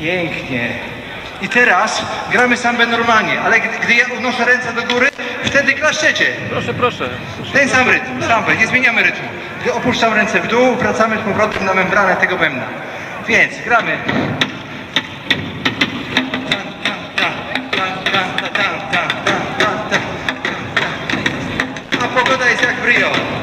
Pięknie. I teraz gramy sambę normalnie, ale gdy, gdy ja unoszę ręce do góry, wtedy klaszczecie. Proszę, proszę. Ten sam rytm, sambę, nie zmieniamy rytmu. Gdy opuszczam ręce w dół, wracamy z powrotem na membranę tego bębna. Więc gramy. A pogoda jest jak w Rio.